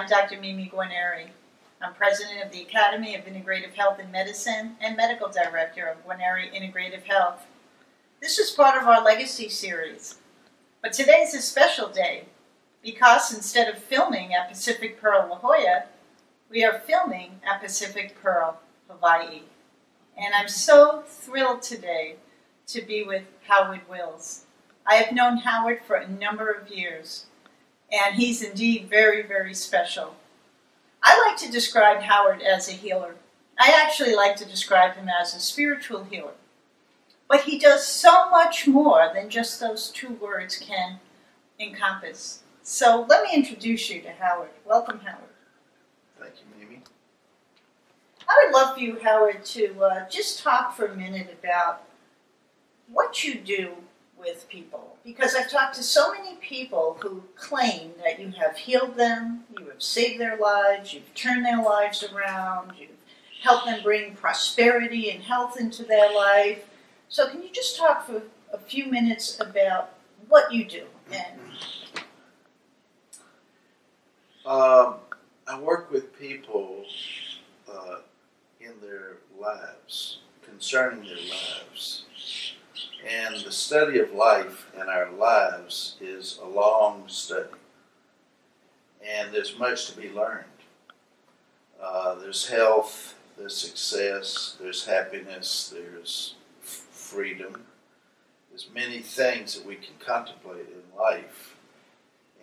I'm Dr. Mimi Guarneri. I'm president of the Academy of Integrative Health and Medicine and medical director of Guarneri Integrative Health. This is part of our legacy series. But today is a special day because instead of filming at Pacific Pearl La Jolla, we are filming at Pacific Pearl, Hawaii. And I'm so thrilled today to be with Howard Wills. I have known Howard for a number of years, and he's indeed very, very special. I like to describe Howard as a healer. I actually like to describe him as a spiritual healer. But he does so much more than just those two words can encompass. So let me introduce you to Howard. Welcome, Howard. Thank you, Mimi. I would love for you, Howard, to uh, just talk for a minute about what you do with people. Because I've talked to so many people who claim that you have healed them, you have saved their lives, you've turned their lives around, you've helped them bring prosperity and health into their life. So, can you just talk for a few minutes about what you do? And Um, I work with people uh, in their lives, concerning their lives. And the study of life and our lives is a long study. And there's much to be learned. Uh, there's health, there's success, there's happiness, there's f- freedom. There's many things that we can contemplate in life.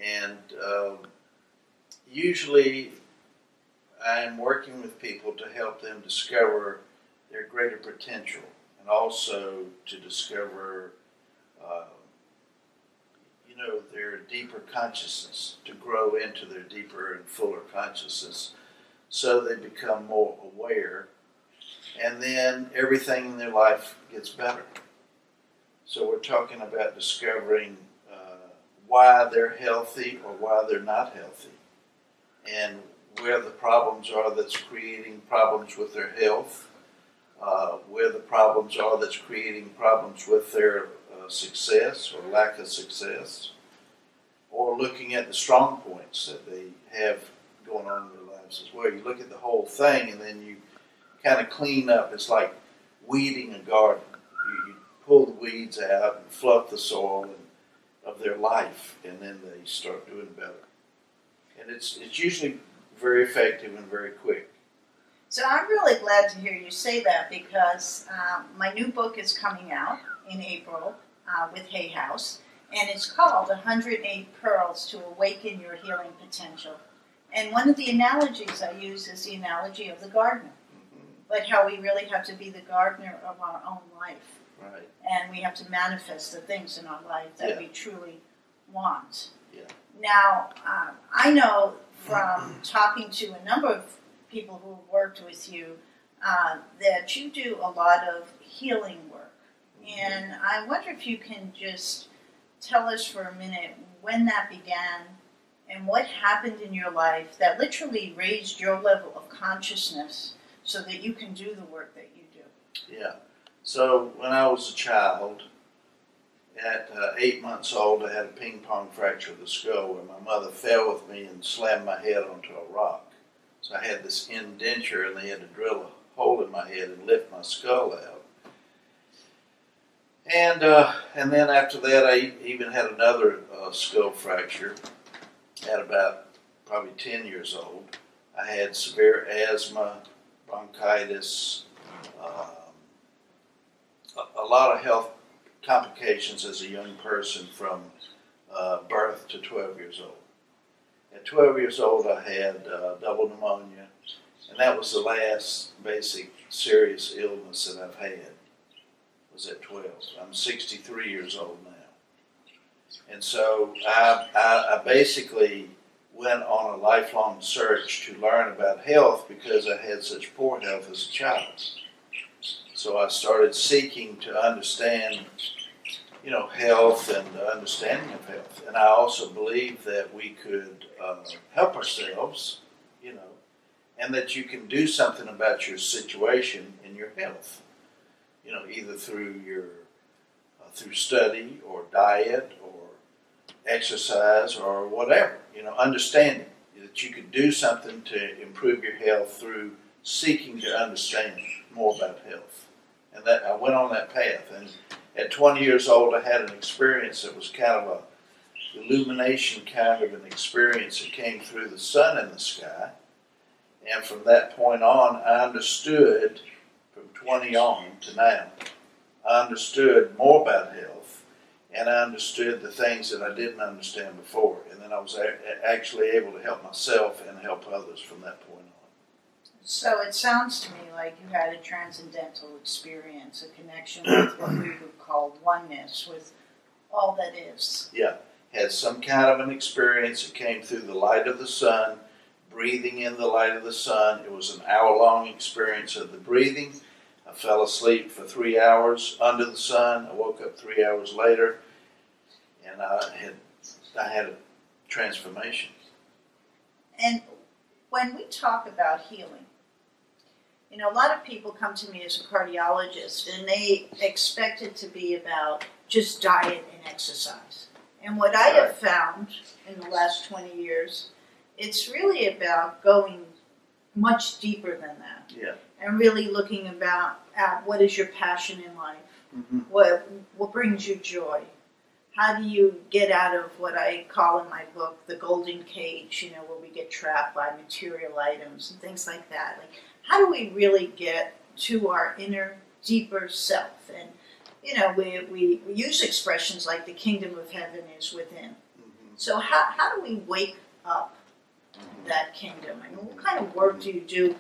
And um, usually I'm working with people to help them discover their greater potential and also to discover, uh, you know, their deeper consciousness, to grow into their deeper and fuller consciousness so they become more aware and then everything in their life gets better. So we're talking about discovering uh, why they're healthy or why they're not healthy and where the problems are that's creating problems with their health, uh, problems are that's creating problems with their uh, success or lack of success, or looking at the strong points that they have going on in their lives as well. You look at the whole thing and then you kind of clean up. It's like weeding a garden. You, you pull the weeds out and fluff the soil and, of their life, and then they start doing better and it's it's usually very effective and very quick. So I'm really glad to hear you say that because um, my new book is coming out in April uh, with Hay House, and it's called 108 Pearls to Awaken Your Healing Potential. And one of the analogies I use is the analogy of the gardener, hmm like how we really have to be the gardener of our own life, Right. and we have to manifest the things in our life that Yeah. we truly want. Yeah. Now, um, I know from talking to a number of people who worked with you uh, that you do a lot of healing work. And I wonder if you can just tell us for a minute when that began and what happened in your life that literally raised your level of consciousness so that you can do the work that you do. Yeah. So when I was a child, at uh, eight months old, I had a ping pong fracture of the skull where my mother fell with me and slammed my head onto a rock. So I had this indenture, and they had to drill a hole in my head and lift my skull out. And uh, and then after that, I even had another uh, skull fracture at about probably ten years old. I had severe asthma, bronchitis, um, a, a lot of health complications as a young person from uh, birth to 12 years old. At 12 years old, I had uh, double pneumonia, and that was the last basic serious illness that I've had. Was at 12. I'm 63 years old now, and so I, I, I basically went on a lifelong search to learn about health because I had such poor health as a child. So I started seeking to understand, you know, health and the understanding of health. And I also believe that we could uh, help ourselves, you know, and that you can do something about your situation in your health. You know, either through your uh, through study or diet or exercise or whatever. You know, understanding that that you could do something to improve your health through seeking to understand more about health. And that I went on that path. And at 20 years old, I had an experience that was kind of a illumination kind of an experience that came through the sun in the sky. And from that point on, I understood, from 20 on to now, I understood more about health and I understood the things that I didn't understand before. And then I was actually able to help myself and help others from that point. So it sounds to me like you had a transcendental experience, a connection with what we would call oneness, with all that is. Yeah, had some kind of an experience It came through the light of the sun, breathing in the light of the sun. It was an hour long experience of the breathing. I fell asleep for three hours under the sun. I woke up three hours later, and I had I had a transformation. And when we talk about healing, you know, a lot of people come to me as a cardiologist and they expect it to be about just diet and exercise. And what I have found in the last 20 years, it's really about going much deeper than that. Yeah. And really looking about at what is your passion in life? Mm-hmm. What what brings you joy? How do you get out of what I call in my book the golden cage, you know, where we get trapped by material items and things like that? Like how do we really get to our inner, deeper self? And you know, we, we, we use expressions like the kingdom of heaven is within. Mm-hmm. So how, how do we wake up that kingdom? I mean, what kind of work do you do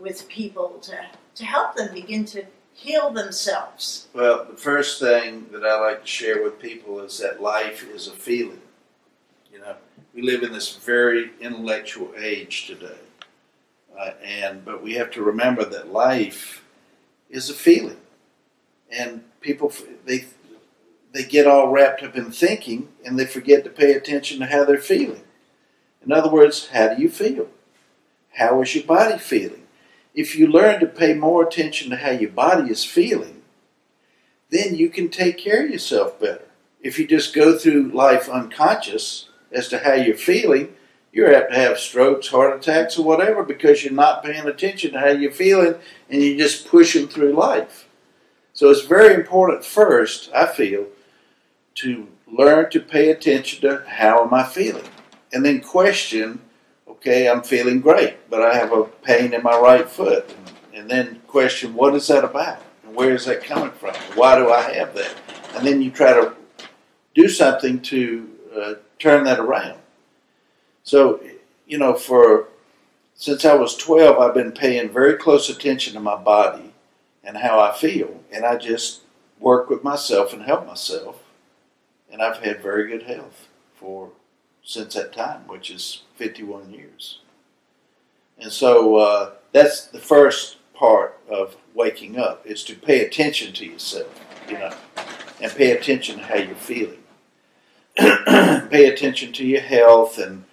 with people to, to help them begin to heal themselves? Well, the first thing that I like to share with people is that life is a feeling. You know, we live in this very intellectual age today, uh, and but we have to remember that life is a feeling, and people they they get all wrapped up in thinking and they forget to pay attention to how they're feeling. In other words, how do you feel? How is your body feeling? If you learn to pay more attention to how your body is feeling, then you can take care of yourself better. If you just go through life unconscious as to how you're feeling, you're apt to have strokes, heart attacks, or whatever because you're not paying attention to how you're feeling and you're just pushing through life. So it's very important first, I feel, to learn to pay attention to how am I feeling? And then question, okay, I'm feeling great, but I have a pain in my right foot. And then question, what is that about? And where is that coming from? Why do I have that? And then you try to do something to uh, turn that around. So, you know, for since I was 12, I've been paying very close attention to my body and how I feel, and I just work with myself and help myself. And I've had very good health for since that time, which is 51 years. And so uh, that's the first part of waking up is to pay attention to yourself, you know, and pay attention to how you're feeling. pay attention to your health and,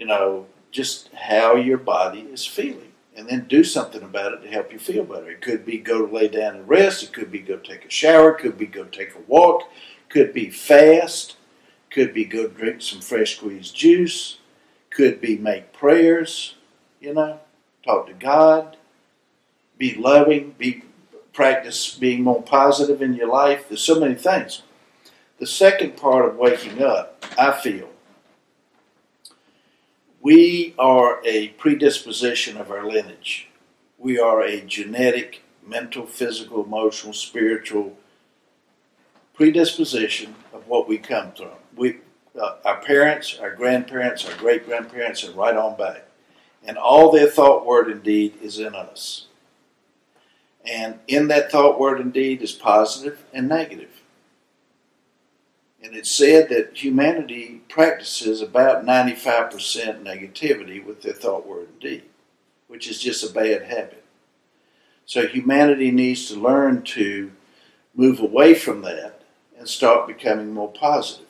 you know, just how your body is feeling. And then do something about it to help you feel better. It could be go lay down and rest. It could be go take a shower. It could be go take a walk. Could be fast. Could be go drink some fresh squeezed juice. Could be make prayers, you know, talk to God. Be loving. Be practice being more positive in your life. There's so many things. The second part of waking up, I feel, we are a predisposition of our lineage. We are a genetic, mental, physical, emotional, spiritual predisposition of what we come from. We, uh, our parents, our grandparents, our great grandparents, and right on back. And all their thought, word, and deed is in us. And in that thought, word, and deed is positive and negative. And it's said that humanity practices about 95% negativity with their thought, word, and deed, which is just a bad habit. So humanity needs to learn to move away from that and start becoming more positive.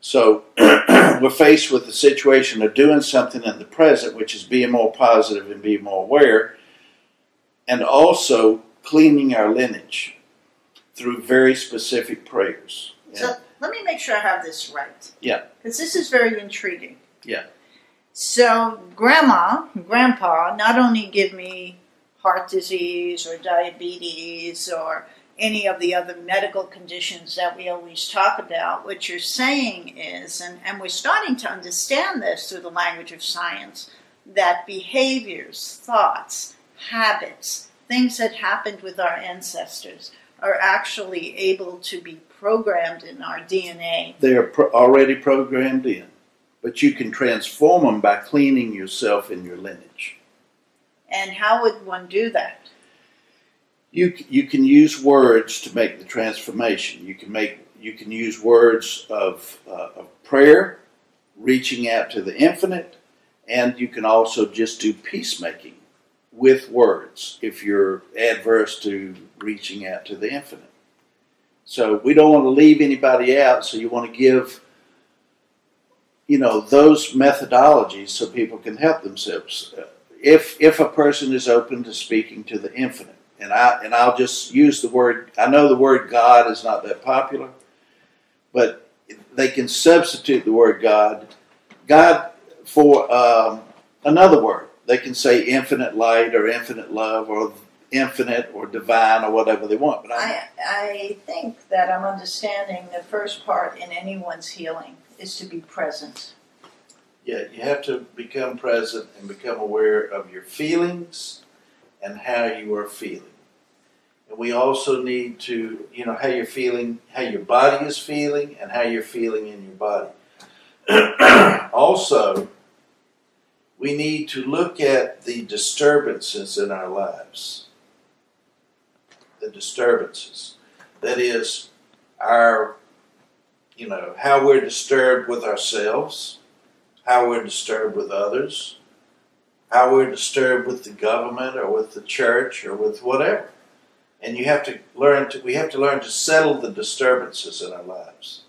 So we're faced with the situation of doing something in the present, which is being more positive and being more aware, and also cleaning our lineage through very specific prayers. So let me make sure I have this right. Yeah. Because this is very intriguing. Yeah. So, grandma, grandpa, not only give me heart disease or diabetes or any of the other medical conditions that we always talk about. What you're saying is, and, and we're starting to understand this through the language of science, that behaviors, thoughts, habits, things that happened with our ancestors are actually able to be programmed in our DNA. They are pro- already programmed in, but you can transform them by cleaning yourself in your lineage. And how would one do that? You you can use words to make the transformation. You can make you can use words of uh, of prayer, reaching out to the infinite, and you can also just do peacemaking with words if you're adverse to reaching out to the infinite. So we don't want to leave anybody out. So you want to give you know those methodologies so people can help themselves. If if a person is open to speaking to the infinite, and I and I'll just use the word. I know the word God is not that popular, but they can substitute the word God, God for um, another word. They can say infinite light or infinite love or infinite or divine or whatever they want. But I, I, I think that I'm understanding the first part in anyone's healing is to be present. Yeah, you have to become present and become aware of your feelings and how you are feeling. And we also need to, you know, how you're feeling, how your body is feeling, and how you're feeling in your body. also, we need to look at the disturbances in our lives. The disturbances. That is, our, you know, how we're disturbed with ourselves how we're disturbed with others, how we're disturbed with the government or with the church or with whatever. And you have to learn to we have to learn to settle the disturbances in our lives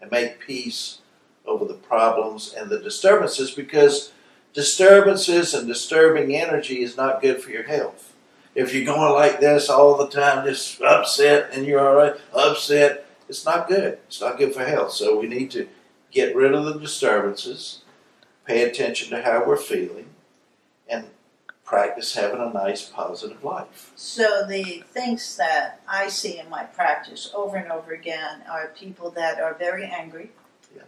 and make peace over the problems and the disturbances because disturbances and disturbing energy is not good for your health. If you're going like this all the time, just upset and you're all right, upset, it's not good. It's not good for health. So we need to get rid of the disturbances pay attention to how we're feeling, and practice having a nice, positive life. So the things that I see in my practice over and over again are people that are very angry. Yeah.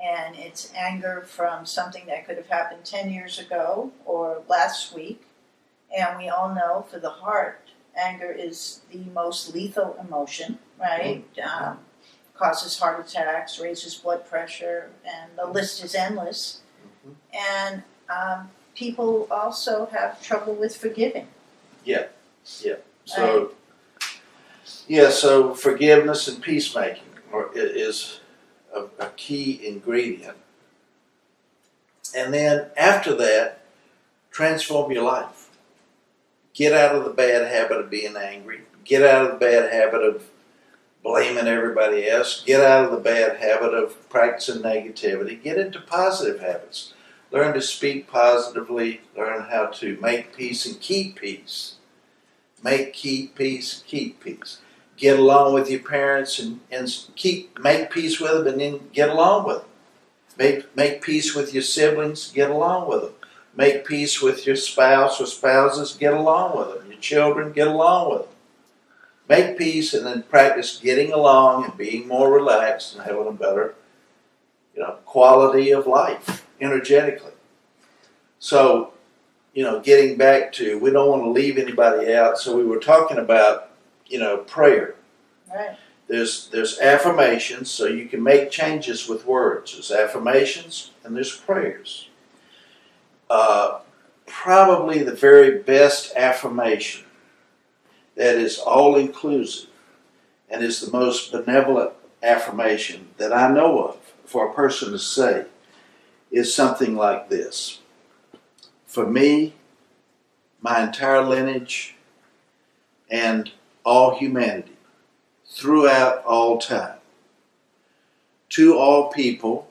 And it's anger from something that could have happened 10 years ago or last week. And we all know for the heart, anger is the most lethal emotion, right? Um, causes heart attacks, raises blood pressure, and the list is endless. And um, people also have trouble with forgiving. Yeah, yeah. So, yeah, so forgiveness and peacemaking is a, a key ingredient. And then after that, transform your life. Get out of the bad habit of being angry. Get out of the bad habit of blaming everybody else. Get out of the bad habit of practicing negativity. Get into positive habits. Learn to speak positively. Learn how to make peace and keep peace. Make keep peace, keep peace. Get along with your parents and, and keep make peace with them and then get along with them. Make make peace with your siblings, get along with them. Make peace with your spouse or spouses, get along with them. Your children, get along with them. Make peace and then practice getting along and being more relaxed and having a better, you know, quality of life energetically. So, you know, getting back to we don't want to leave anybody out. So we were talking about, you know, prayer. Right. There's there's affirmations, so you can make changes with words. There's affirmations and there's prayers. Uh, probably the very best affirmation that is all inclusive and is the most benevolent affirmation that I know of for a person to say is something like this. For me, my entire lineage, and all humanity throughout all time. To all people,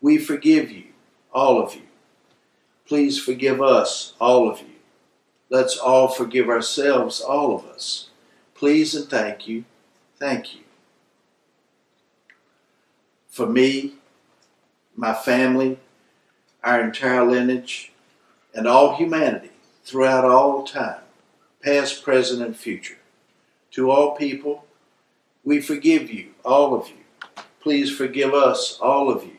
we forgive you, all of you. Please forgive us, all of you. Let's all forgive ourselves, all of us. Please and thank you, thank you. For me, my family, our entire lineage, and all humanity throughout all time, past, present, and future. To all people, we forgive you, all of you. Please forgive us, all of you.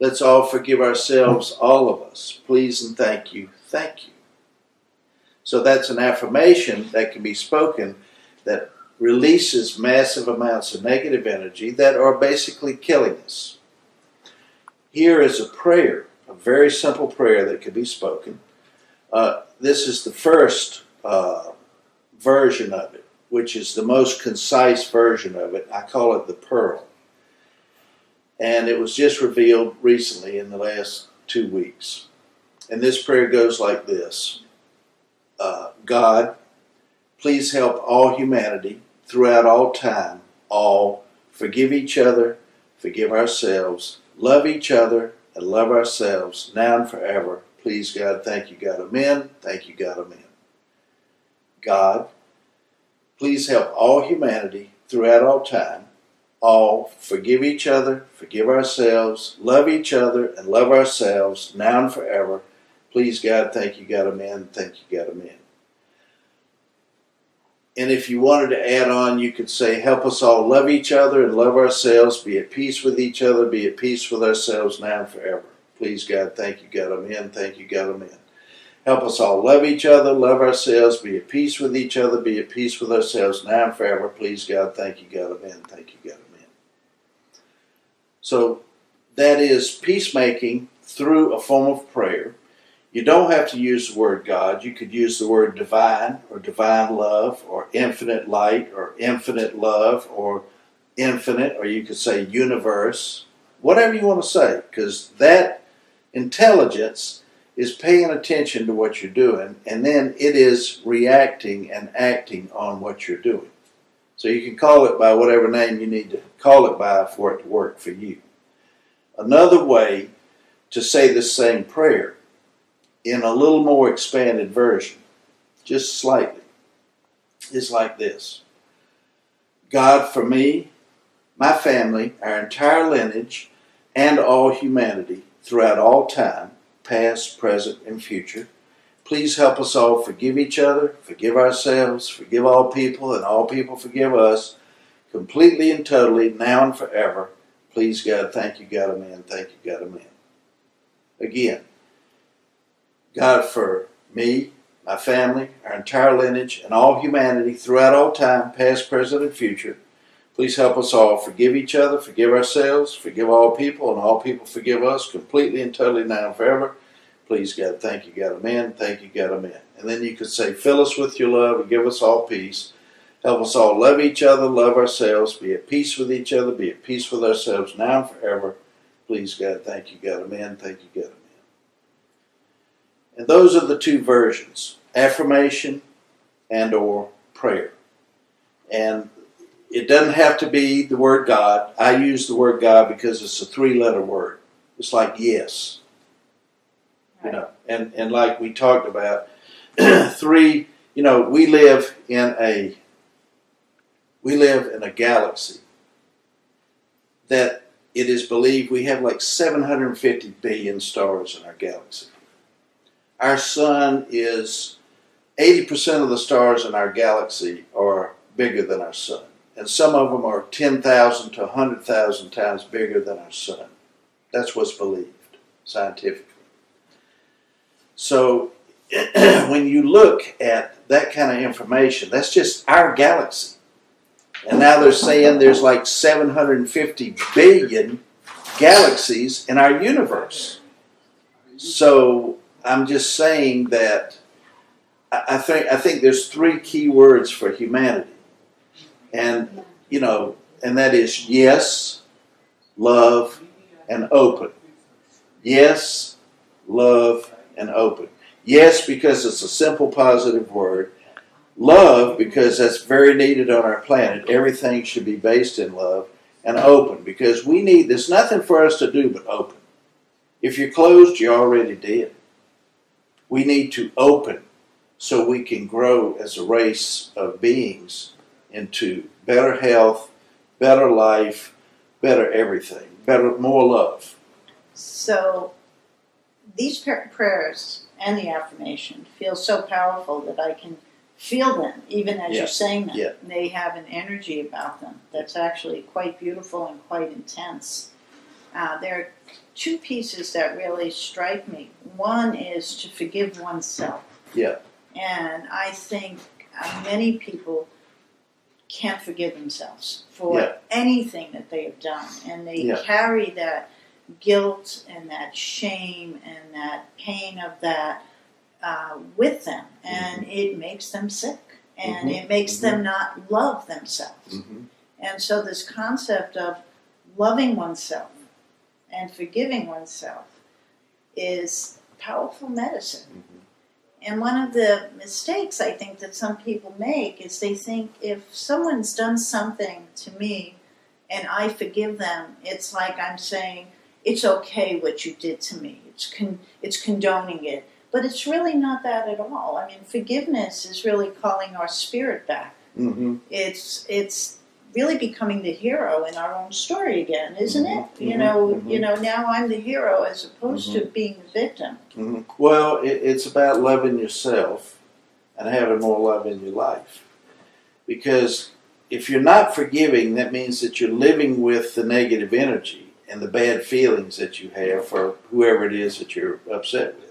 Let's all forgive ourselves, all of us. Please and thank you, thank you. So that's an affirmation that can be spoken that releases massive amounts of negative energy that are basically killing us. Here is a prayer, a very simple prayer that can be spoken. Uh, this is the first uh, version of it, which is the most concise version of it. I call it the Pearl. And it was just revealed recently in the last two weeks. And this prayer goes like this uh, God, please help all humanity throughout all time, all forgive each other, forgive ourselves, love each other, and love ourselves now and forever. Please, God, thank you, God, amen. Thank you, God, amen. God, please help all humanity throughout all time, all forgive each other, forgive ourselves, love each other, and love ourselves now and forever. Please, God, thank you, God, amen. Thank you, God, amen. And if you wanted to add on, you could say, Help us all love each other and love ourselves, be at peace with each other, be at peace with ourselves now and forever. Please, God, thank you, God, amen. Thank you, God, amen. Help us all love each other, love ourselves, be at peace with each other, be at peace with ourselves now and forever. Please, God, thank you, God, amen. Thank you, God, amen. So that is peacemaking through a form of prayer. You don't have to use the word God. You could use the word divine or divine love or infinite light or infinite love or infinite, or you could say universe, whatever you want to say, because that intelligence is paying attention to what you're doing and then it is reacting and acting on what you're doing. So you can call it by whatever name you need to call it by for it to work for you. Another way to say the same prayer in a little more expanded version, just slightly, is like this God, for me, my family, our entire lineage, and all humanity throughout all time, past, present, and future, please help us all forgive each other, forgive ourselves, forgive all people, and all people forgive us completely and totally, now and forever. Please, God, thank you, God, amen. Thank you, God, amen. Again, God, for me, my family, our entire lineage, and all humanity throughout all time, past, present, and future. Please help us all forgive each other, forgive ourselves, forgive all people, and all people forgive us completely and totally now and forever. Please, God, thank you, God, amen. Thank you, God, amen. And then you could say, fill us with your love and give us all peace. Help us all love each other, love ourselves, be at peace with each other, be at peace with ourselves now and forever. Please, God, thank you, God, amen. Thank you, God, amen. And those are the two versions affirmation and or prayer. And it doesn't have to be the word God. I use the word God because it's a three letter word. It's like yes. You know, and, and like we talked about, three, you know, we live in a we live in a galaxy that it is believed we have like 750 billion stars in our galaxy our sun is 80% of the stars in our galaxy are bigger than our sun. And some of them are 10,000 to 100,000 times bigger than our sun. That's what's believed scientifically. So when you look at that kind of information, that's just our galaxy. And now they're saying there's like 750 billion galaxies in our universe. So I'm just saying that I think I think there's three key words for humanity, and you know, and that is yes, love, and open. Yes, love, and open. Yes, because it's a simple positive word. Love, because that's very needed on our planet. Everything should be based in love. And open, because we need, there's nothing for us to do but open. If you're closed, you're already dead. We need to open so we can grow as a race of beings into better health, better life, better everything, better more love. So these prayers and the affirmation feel so powerful that I can feel them even as Yeah. you're saying them. Yeah. They have an energy about them that's actually quite beautiful and quite intense. Uh, there are two pieces that really strike me. One is to forgive oneself. Yeah. And I think uh, many people can't forgive themselves for Yeah. anything that they have done. And they Yeah. carry that guilt and that shame and that pain of that uh, with them. And it makes them sick. And Mhm. it makes them not love themselves. hmm And so, this concept of loving oneself and forgiving oneself is powerful medicine. Mhm. And one of the mistakes I think that some people make is they think if someone's done something to me and I forgive them, it's like I'm saying, it's okay what you did to me. It's, con- it's condoning it. But it's really not that at all. I mean, forgiveness is really calling our spirit back hmm it's it's really becoming the hero in our own story again, isn't it? Mhm, You know, mhm. you know. Now I'm the hero as opposed to being the victim. hmm Well, it, it's about loving yourself and having more love in your life. Because if you're not forgiving, that means that you're living with the negative energy and the bad feelings that you have for whoever it is that you're upset with.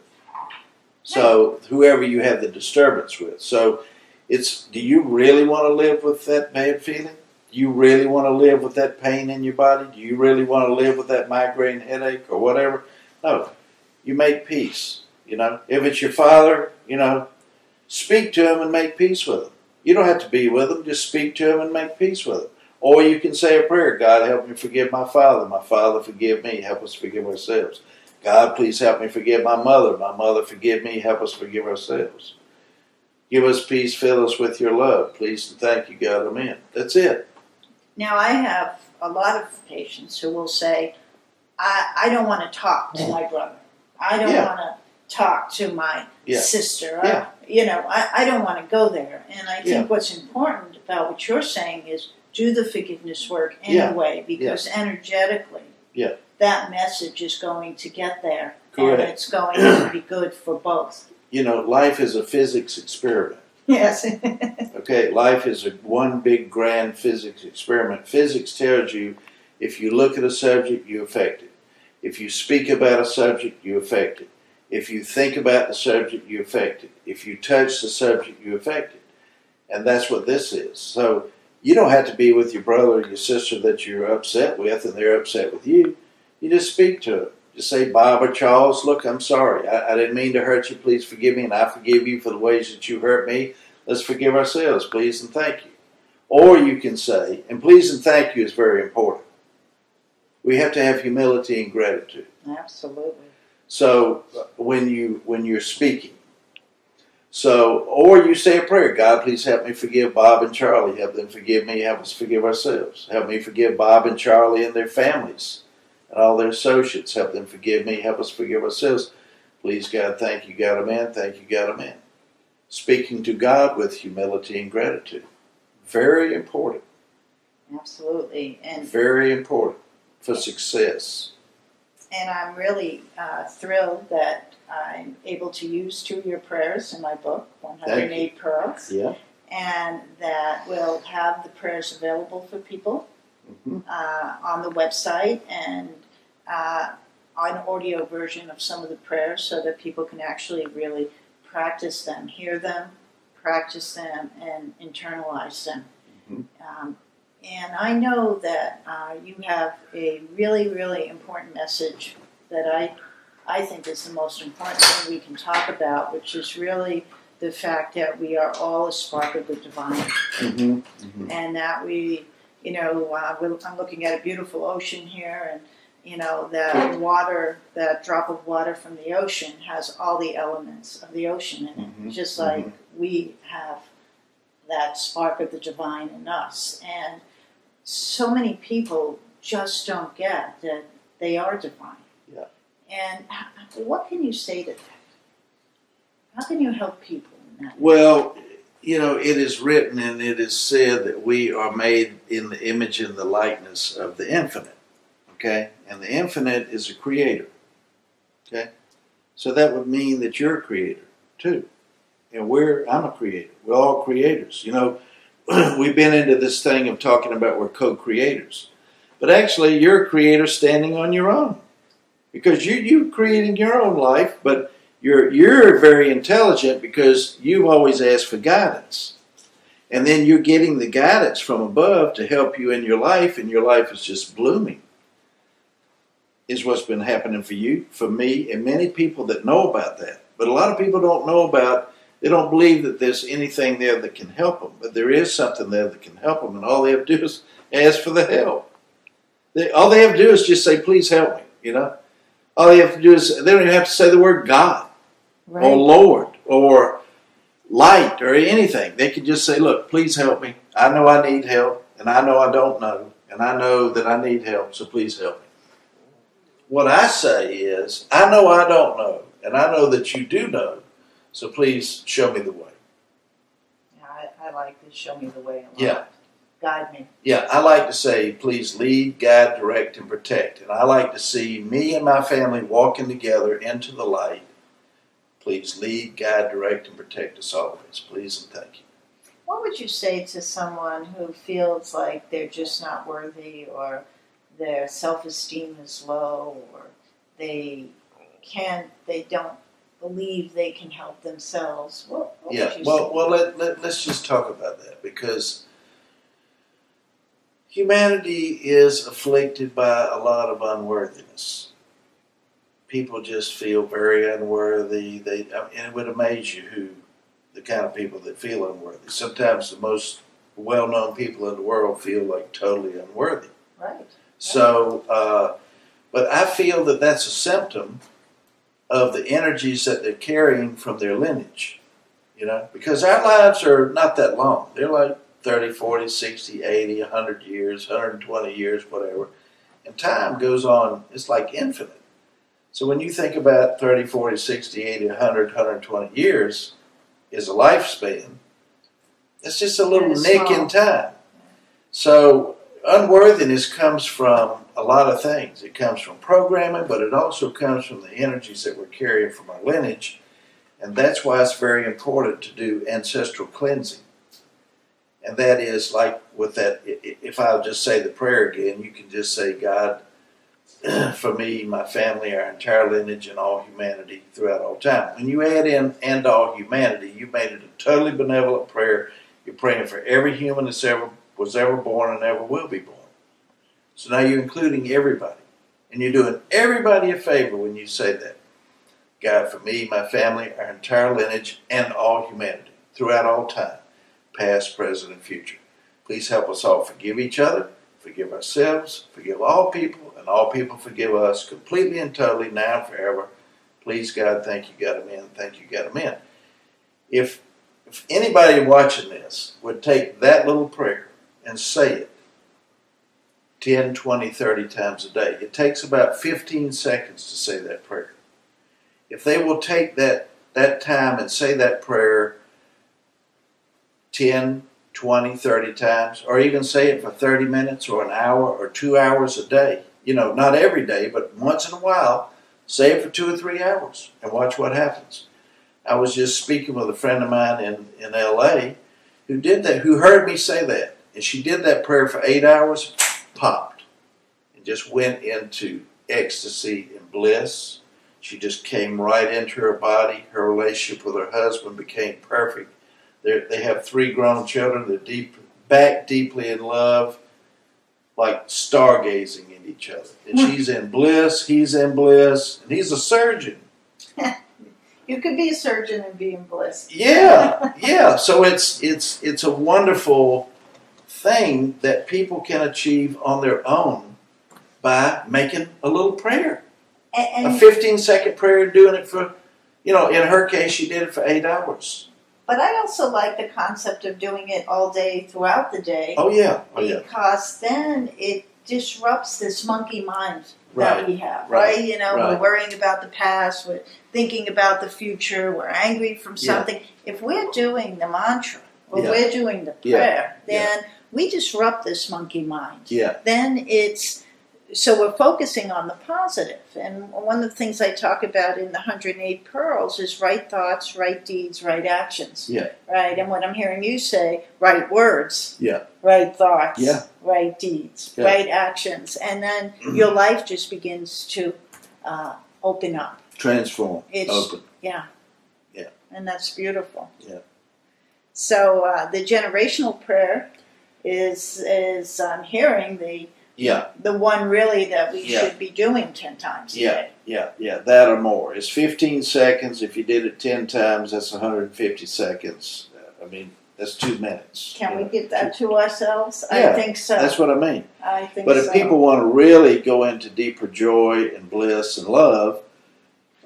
So, whoever you have the disturbance with. So, it's do you really want to live with that bad feeling? Do you really want to live with that pain in your body? Do you really want to live with that migraine headache or whatever? No. You make peace. You know, if it's your father, you know, speak to him and make peace with him. You don't have to be with him, just speak to him and make peace with him. Or you can say a prayer God, help me forgive my father. My father, forgive me. Help us forgive ourselves. God, please help me forgive my mother. My mother, forgive me. Help us forgive ourselves. Give us peace. Fill us with your love. Please and thank you, God. Amen. That's it. Now I have a lot of patients who will say, "I I don't want to talk to my brother. I don't Yeah. want to talk to my Yeah. sister. Yeah. I, you know, I, I don't want to go there." And I think what's important about what you're saying is do the forgiveness work anyway, because energetically, Yeah. That message is going to get there, Correct. and it's going to be good for both. You know, life is a physics experiment. Yes. Okay, life is a one big grand physics experiment. Physics tells you if you look at a subject, you affect it. If you speak about a subject, you affect it. If you think about the subject, you affect it. If you touch the subject, you affect it. And that's what this is. So you don't have to be with your brother or your sister that you're upset with and they're upset with you. You just speak to them. Just say, Bob or Charles, look, I'm sorry. I, I didn't mean to hurt you. Please forgive me, and I forgive you for the ways that you hurt me. Let's forgive ourselves, please and thank you. Or you can say, and please and thank you is very important. We have to have humility and gratitude. Absolutely. So uh, when you when you're speaking, so or you say a prayer, God, please help me forgive Bob and Charlie. Help them forgive me. Help us forgive ourselves. Help me forgive Bob and Charlie and their families and all their associates. Help them forgive me. Help us forgive ourselves. Please, God, thank you, God, amen. Thank you, God, amen. Speaking to God with humility and gratitude. Very important. Absolutely. And Very important for success. and I'm really uh, thrilled that I'm able to use two of your prayers in my book, 108 Pearls, Yeah. and that we'll have the prayers available for people hmm uh, on the website and uh, an audio version of some of the prayers so that people can actually really practice them, hear them, practice them, and internalize them. Mhm. Um, and I know that uh, you have a really, really important message that I, I think is the most important thing we can talk about, which is really the fact that we are all a spark of the divine hmm hmm and that we, you know, uh, we're, I'm looking at a beautiful ocean here, and you know that water, that drop of water from the ocean has all the elements of the ocean in it, Mhm, just like we have that spark of the divine in us, and so many people just don't get that they are divine. Yeah. And what can you say to that? How can you help people in that? Well, you know, it is written and it is said that we are made in the image and the likeness of the infinite. Okay? And the infinite is a creator. Okay? So that would mean that you're a creator too. And we're I'm a creator. We're all creators. You know, we've been into this thing of talking about we're co-creators. But actually you're a creator standing on your own. Because you you're creating your own life, but you're you're very intelligent because you've always asked for guidance. And then you're getting the guidance from above to help you in your life, and your life is just blooming. Is what's been happening for you, for me, and many people that know about that. But a lot of people don't know about, they don't believe that there's anything there that can help them. But there is something there that can help them, and all they have to do is ask for the help. They, all they have to do is just say, please help me, you know? All they have to do is, they don't even have to say the word God Right. or Lord or light or anything. They can just say, Look, please help me. I know I need help, and I know I don't know, and I know that I need help, so please help me. What I say is, I know I don't know, and I know that you do know, so please show me the way. Yeah, I, I like to Show me the way. a lot. Yeah. Guide me. Yeah, I like to say, please lead, guide, direct, and protect. And I like to see me and my family walking together into the light. Please lead, guide, direct, and protect us always. Please and thank you. What would you say to someone who feels like they're just not worthy or their self esteem is low or they can't, they don't believe they can help themselves? What, what Yeah, well, say? well, let, let, let's just talk about that because humanity is afflicted by a lot of unworthiness. People just feel very unworthy. They, and it would amaze you who the kind of people that feel unworthy. Sometimes the most well-known people in the world feel like totally unworthy. right. So, uh, but I feel that that's a symptom of the energies that they're carrying from their lineage. You know, because our lives are not that long. They're like 30, 40, 60, 80, 100 years, 120 years, whatever. And time goes on, it's like infinite. So when you think about 30, 40, 60, 80, 100, 120 years is a lifespan, it's just a little nick small. in time. So unworthiness comes from a lot of things. It comes from programming, but it also comes from the energies that we're carrying from our lineage. And that's why it's very important to do ancestral cleansing. And that is like with that, if I'll just say the prayer again, you can just say, God, for me, my family, our entire lineage, and all humanity throughout all time. When you add in and all humanity, you made it a totally benevolent prayer. You're praying for every human that's ever was ever born and ever will be born. So now you're including everybody. And you're doing everybody a favor when you say that. God, for me, my family, our entire lineage, and all humanity throughout all time, past, present, and future. Please help us all forgive each other, forgive ourselves, forgive all people, and all people forgive us completely and totally now and forever. Please, God, thank you, God, amen. Thank you, God, amen. If, if anybody watching this would take that little prayer and say it 10, 20, 30 times a day, it takes about 15 seconds to say that prayer. If they will take that, that time and say that prayer 10, 20, 30 times, or even say it for 30 minutes or an hour or two hours a day. You know, not every day, but once in a while, say it for two or three hours and watch what happens. I was just speaking with a friend of mine in, in LA who did that, who heard me say that. And she did that prayer for eight hours, popped, and just went into ecstasy and bliss. She just came right into her body. Her relationship with her husband became perfect. They're, they have three grown children. They're deep, back deeply in love, like stargazing at each other. And hmm. she's in bliss. He's in bliss. And he's a surgeon. You could be a surgeon and be in bliss. Yeah, yeah. So it's it's it's a wonderful thing that people can achieve on their own by making a little prayer, And, a 15 second prayer, and doing it for, you know, in her case, she did it for eight hours. but I also like the concept of doing it all day throughout the day Oh yeah, oh yeah, because then it disrupts this monkey mind right. that we have, right, right? You know, right. we're worrying about the past, we're thinking about the future, we're angry from Yeah. something. If we're doing the mantra or Yeah. we're doing the prayer, Yeah. then we disrupt this monkey mind. Yeah, Then it's so we're focusing on the positive. And one of the things I talk about in the 108 Pearls is right thoughts, right deeds, right actions. Yeah. Right? And what I'm hearing you say, right words. Yeah. Right thoughts. Yeah. Right deeds, Yeah. right actions. And then your life just begins to uh, open up. Transform. It's- Open. Yeah. Yeah. And that's beautiful. Yeah. So uh, the generational prayer is is I'm hearing the Yeah. the one really that we Yeah. should be doing ten times a Yeah. day. Yeah. Yeah. That or more. It's 15 seconds. If you did it 10 times, that's 150 seconds. I mean, that's two minutes. Can we know. give that to ourselves? Yeah, I think so. That's what I mean. I think But if so. people want to really go into deeper joy and bliss and love,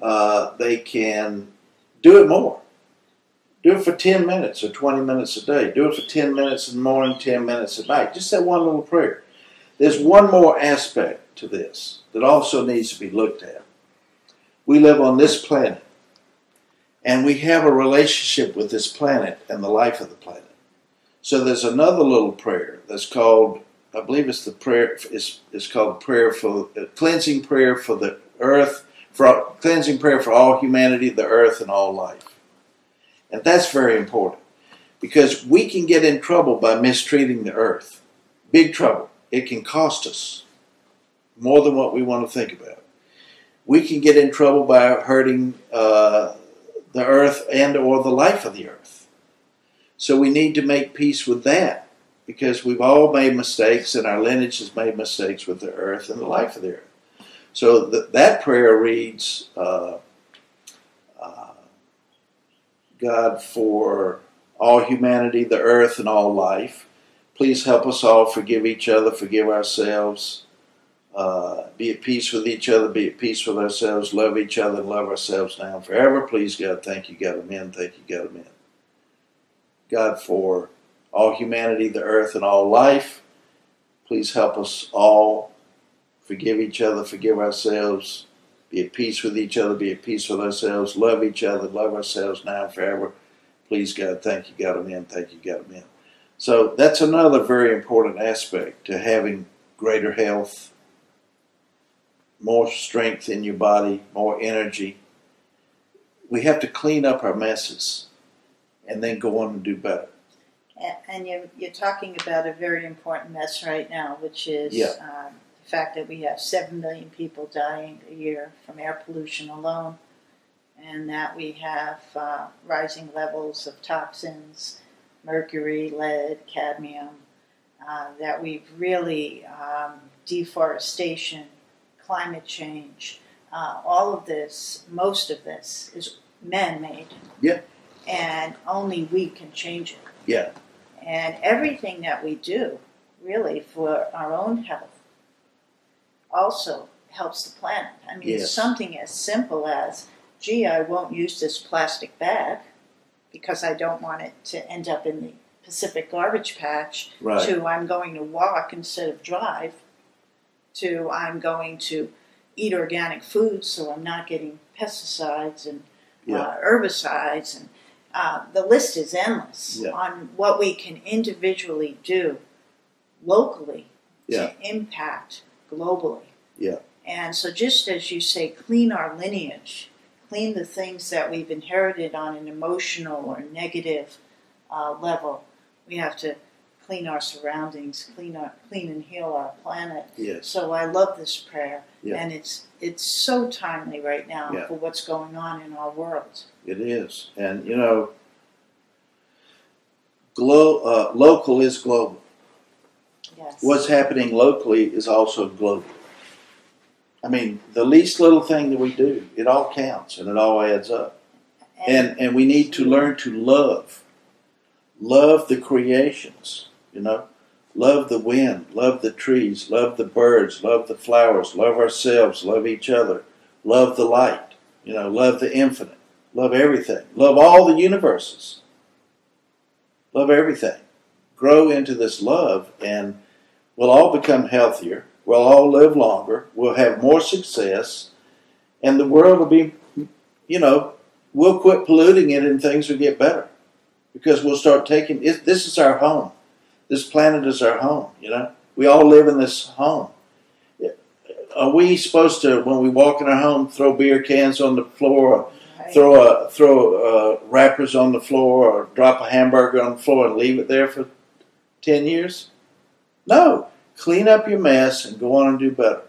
uh, they can do it more. Do it for 10 minutes or 20 minutes a day. Do it for 10 minutes in the morning, 10 minutes at night. Just that one little prayer. There's one more aspect to this that also needs to be looked at. We live on this planet, and we have a relationship with this planet and the life of the planet. So there's another little prayer that's called I believe it's the prayer. It's, it's called prayer for cleansing prayer for the earth, for cleansing prayer for all humanity, the earth, and all life. And that's very important because we can get in trouble by mistreating the earth. Big trouble. It can cost us more than what we want to think about. We can get in trouble by hurting uh, the earth and or the life of the earth. So we need to make peace with that because we've all made mistakes and our lineage has made mistakes with the earth and the life of the earth. So th- that prayer reads, uh, God, for all humanity, the earth, and all life, please help us all forgive each other, forgive ourselves, uh, be at peace with each other, be at peace with ourselves, love each other, and love ourselves now and forever. Please, God, thank you, God, amen, thank you, God, amen. God, for all humanity, the earth, and all life. Please help us all forgive each other, forgive ourselves, be at peace with each other, be at peace with ourselves, love each other, love ourselves now and forever. Please, God, thank you, God, amen, thank you, God, amen. So that's another very important aspect to having greater health, more strength in your body, more energy. We have to clean up our messes and then go on and do better. And, and you're, you're talking about a very important mess right now, which is Yeah. um, the fact that we have 7 million people dying a year from air pollution alone, and that we have uh, rising levels of toxins, mercury, lead, cadmium, uh, that we've really, um, deforestation, climate change, uh, all of this, most of this is man made. Yeah. And only we can change it. Yeah. And everything that we do, really, for our own health, also helps the planet. I mean, Yes. something as simple as, gee, I won't use this plastic bag because I don't want it to end up in the Pacific garbage patch, Right. to I'm going to walk instead of drive, to I'm going to eat organic food so I'm not getting pesticides and Yeah. uh, herbicides and uh, the list is endless Yeah. on what we can individually do locally Yeah. to impact globally. Yeah. And so, just as you say, clean our lineage, clean the things that we've inherited on an emotional or negative uh, level. We have to clean our surroundings, clean our, clean and heal our planet. Yes. So I love this prayer, Yeah. and it's it's so timely right now Yeah. for what's going on in our world. It is, and you know, glo- uh, local is global. Yes. What's happening locally is also global. I mean, the least little thing that we do, it all counts and it all adds up. And and we need to learn to love, love the creations. You know, love the wind, love the trees, love the birds, love the flowers, love ourselves, love each other, love the light. You know, love the infinite, love everything, love all the universes, love everything. Grow into this love, and we'll all become healthier. We'll all live longer. We'll have more success, and the world will be, you know, we'll quit polluting it and things will get better because we'll start taking it, this is our home this planet is our home you know we all live in this home are we supposed to, when we walk in our home, throw beer cans on the floor, throw a, throw uh, wrappers on the floor, or drop a hamburger on the floor and leave it there for ten years? No, clean up your mess and go on and do better.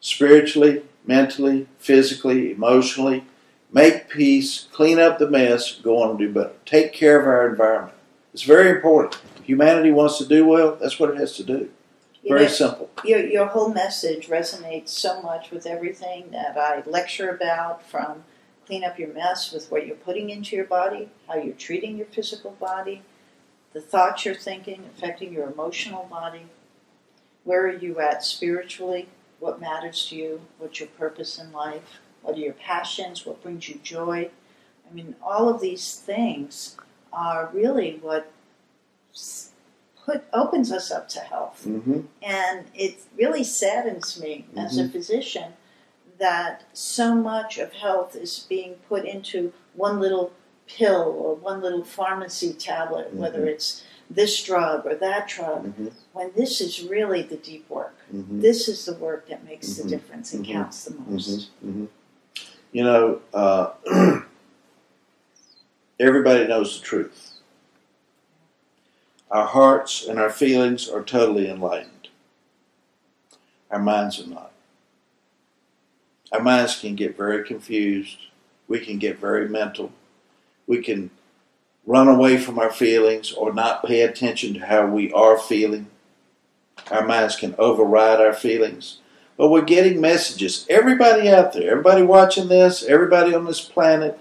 Spiritually, mentally, physically, emotionally, make peace, clean up the mess, go on and do better. Take care of our environment. It's very important. Humanity wants to do well. That's what it has to do. You Very know, simple. your, your whole message resonates so much with everything that I lecture about from clean up your mess with what you're putting into your body, how you're treating your physical body, the thoughts you're thinking affecting your emotional body. Where are you at spiritually? What matters to you? What's your purpose in life? What are your passions? What brings you joy? I mean, all of these things are really what put opens us up to health. Mm-hmm. And it really saddens me as a physician that so much of health is being put into one little pill or one little pharmacy tablet, whether Mhm. it's this drug or that drug, Mm-hmm. when this is really the deep work. Mm-hmm. This is the work that makes the difference and Mhm. counts the most. hmm You know, uh, everybody knows the truth. Our hearts and our feelings are totally enlightened. Our minds are not. Our minds can get very confused. We can get very mental. We can run away from our feelings or not pay attention to how we are feeling. Our minds can override our feelings. But we're getting messages. Everybody out there, everybody watching this, everybody on this planet,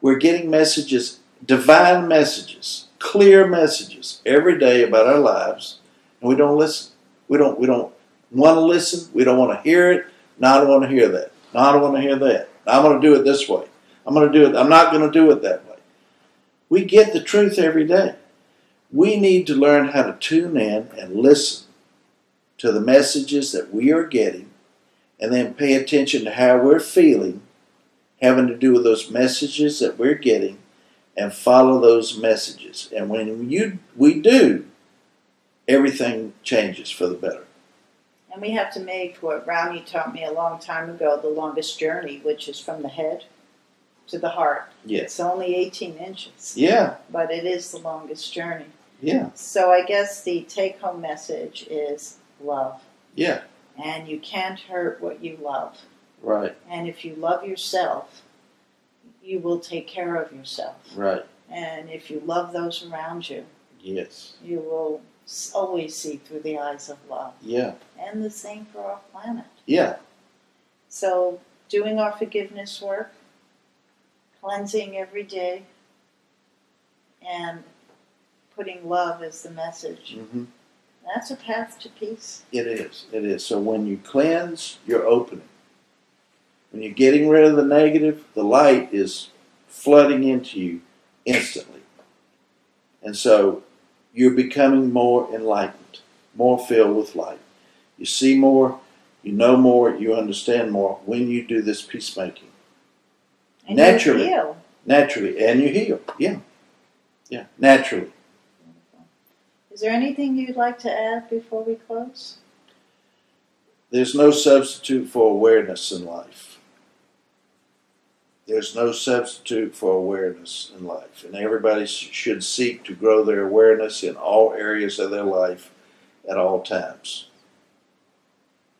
we're getting messages, divine messages, clear messages every day about our lives, and we don't listen. We don't we don't want to listen. We don't want to hear it. No, I don't want to hear that. No, I don't want to hear that. I'm going to do it this way. I'm going to do it. I'm not going to do it that way. We get the truth every day. We need to learn how to tune in and listen to the messages that we are getting and then pay attention to how we're feeling having to do with those messages that we're getting and follow those messages. And when you we do everything changes for the better. And we have to make what Brownie taught me a long time ago the longest journey, which is from the head to the heart. yes It's only 18 inches, yeah but it is the longest journey. yeah So I guess the take home message is love. yeah And you can't hurt what you love. right And if you love yourself, you will take care of yourself. right And if you love those around you, yes you will always see through the eyes of love. yeah And the same for our planet. yeah So, doing our forgiveness work, cleansing every day, and putting love as the message. hmm That's a path to peace. it is it is. So when you cleanse you're opening. When you're getting rid of the negative the light is flooding into you instantly. And so you're becoming more enlightened more filled with light. You see more you know more you understand more when you do this peacemaking And Naturally. you heal. naturally and you heal yeah yeah naturally Is there anything you'd like to add before we close? There's no substitute for awareness in life. There's no substitute for awareness in life. And everybody should seek to grow their awareness in all areas of their life at all times.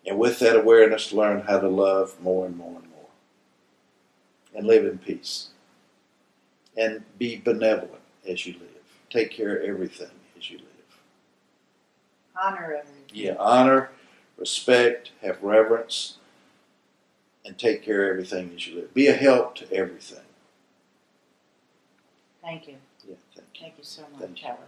And with that awareness, learn how to love more and more and more. And live in peace. And be benevolent as you live. Take care of everything as you live. Honor everyone. Yeah, honor, respect, have reverence, and take care of everything as you live. Be a help to everything. Thank you. Yeah, thank you. Thank you so much, Howard.